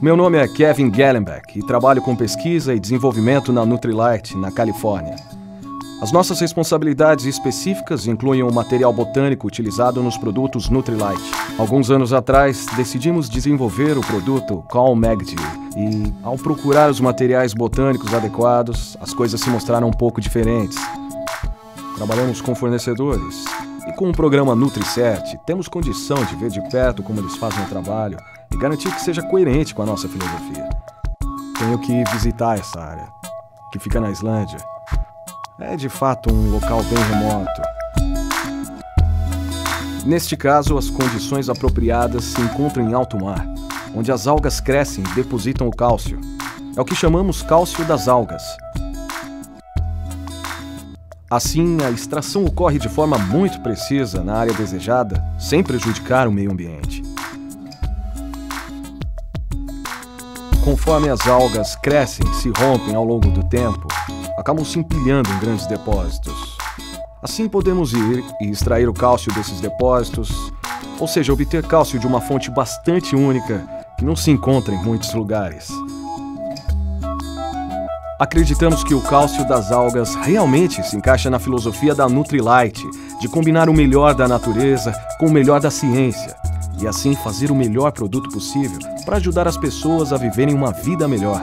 Meu nome é Kevin Gallenbeck e trabalho com pesquisa e desenvolvimento na Nutrilite, na Califórnia. As nossas responsabilidades específicas incluem o material botânico utilizado nos produtos Nutrilite. Alguns anos atrás, decidimos desenvolver o produto Calm Magdi e, ao procurar os materiais botânicos adequados, as coisas se mostraram um pouco diferentes. Trabalhamos com fornecedores e com o programa NutriCert, temos condição de ver de perto como eles fazem o trabalho garantir que seja coerente com a nossa filosofia. Tenho que visitar essa área, que fica na Islândia. É de fato um local bem remoto. Neste caso, as condições apropriadas se encontram em alto mar, onde as algas crescem e depositam o cálcio. É o que chamamos cálcio das algas. Assim, a extração ocorre de forma muito precisa na área desejada, sem prejudicar o meio ambiente. Conforme as algas crescem e se rompem ao longo do tempo, acabam se empilhando em grandes depósitos. Assim podemos ir e extrair o cálcio desses depósitos, ou seja, obter cálcio de uma fonte bastante única que não se encontra em muitos lugares. Acreditamos que o cálcio das algas realmente se encaixa na filosofia da Nutrilite, de combinar o melhor da natureza com o melhor da ciência, e assim fazer o melhor produto possível para ajudar as pessoas a viverem uma vida melhor.